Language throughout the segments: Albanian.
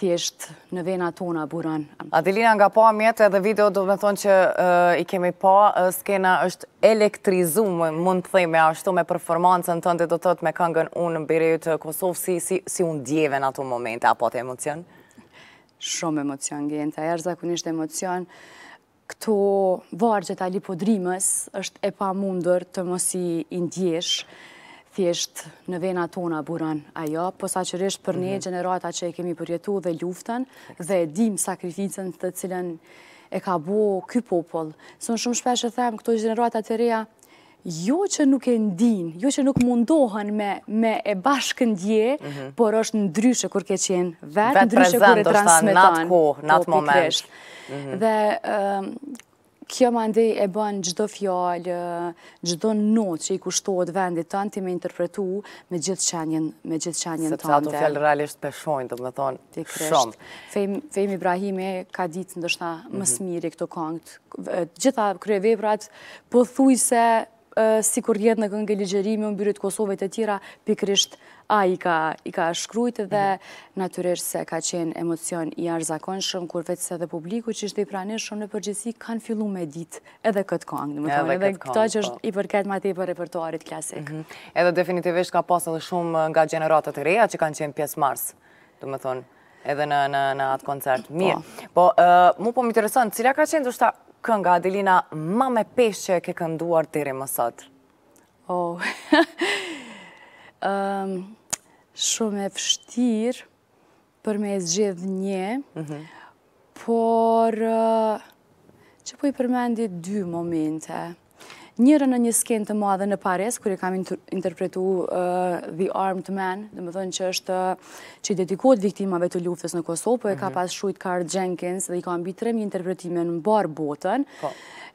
thjesht në venat tona buron. Adelina nga pamjet edhe video domethonë që i kemi pa, skena është elektrizu, mund të themi ashtu me performancën tënde do thotë me këngën Unë biri yt Kosovë, si, si, si u ndjeve në ato momente, apo atë emocion? Shumë emocion, Genta, jashtëzakonisht emocion. Këto vargje të Ali Podrimjes është e pamundur të mos i i ndjesh, thjesht në venat tona buron ajo, posaçërisht për ne gjenerata që e kemi përjetu dhe luftën dhe e dimë sakrificën të cilën e ka bo ky popull. Se unë shumë shpesh e them këto gjenerata të reja jo që nuk e ndijnë, jo që nuk mundohen me e bashkë ndje, mhm. por është ndryshe kur ke qenë vetë, ndryshe kur e transmeton. Vetë prezent, është në atë po, moment. Mhm. Dhe ehm, kjo mandej e bën çdo fjalë, çdo notë që i kushtohet vendit tand ti me interpretu me gjithë qenien tande. Sepse ato fjalë realisht peshojnë, domethonë, Shumë. Feim Ibrahimi ka ditë ndoshta më mhm. së miri këto këngët. Gjitha kryeveprat, pothuajse sikur Rrjedh në këngë e ligjërime, Unë biri yt Kosovë e të tjera, pikërisht ai i ka shkrujt dhe mhm. natyrisht se ka qenë emocion i jashtëzakonshëm, kur veç se edhe publiku që ishte i pranishëm në përgjithësi, kanë fillu me ditë edhe këtë këngë. Edhe këta që është po. i përket ma tepër repertorit klasik. Mhm. Edhe definitivisht ka pasë edhe shumë nga gjeneratat e reja që kanë qenë pjesëmarrës. domethonë, edhe në, në, në atë koncert. Po. Mirëpo, uh, mu po më intereson, cila ka qenë, ndoshta, kënga Adelina, ma me peshë që e ke kënduar deri më sot? Oh, um, shumë e vështirë për me zgjedh një, mhm. Por, që po i përmendi dy momente. Njërën në një skenë të madhe në Paris, kur e kam interpretu The Armed Man, domethënë që është që i dedikohet viktimave të luftës në Kosovë, po e ka mhm. pas shkru Karl Jenkins dhe i ka mbi 3.000 interpretime në mbarë botën, po.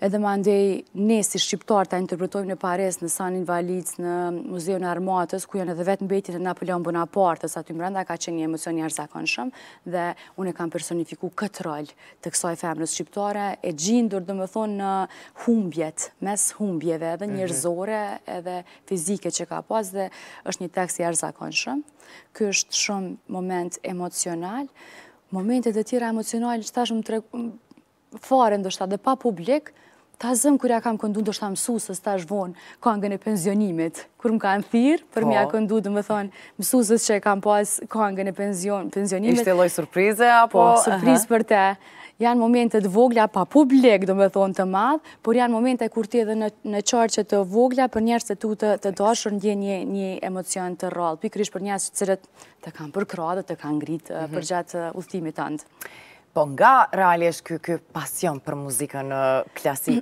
edhe mandej ne si shqiptarë ta interpretojmë në Paris, në Les Invalides, në Muzeun e Armatës, ku janë edhe vetë mbetjet e Napoleon Bonapartës, aty mrenda ka qenë një emocion i jashtëzakonshëm, Dhe unë e kam personifiku këtë rol të kësaj femrës shqiptare, e gjindur domethonë në humbjet, mes humbjeve edhe njerëzore edhe fizike që ka pas dhe është një tekst i jashtëzakonshëm. Ky është shumë moment emocional. Momentet e tjera emocionale që tashmë fare ndoshta dhe pa publik, ta zëmë kur ia kam këndu ndoshta mësuses tash vonë kangën e pensionimit, kur më kanë thirë, për po. me ia këndu do me thonë mësuses që e kam pas kangën e pensionimit. Ishte lloj surprize, apo? Po, surpriz për te. Janë momente të vogla pa publik, do me thonë të madhë, por janë momente kur ti edhe në qarqe të vogla për njerëz të tu të dashur ndjen një emocion të rrallë, pikërisht për njerëz që të kanë përkrah dhe të kanë ngritë mhm. përgjatë udhëtimit tënd. Po nga realisht ky ky pasion për muzikën klasike?